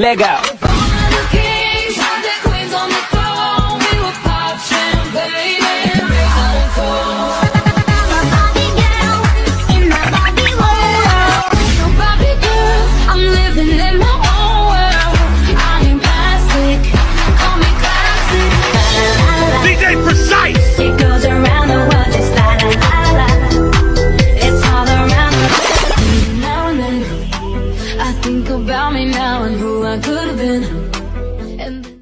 Leg out. think about me now and who I could have been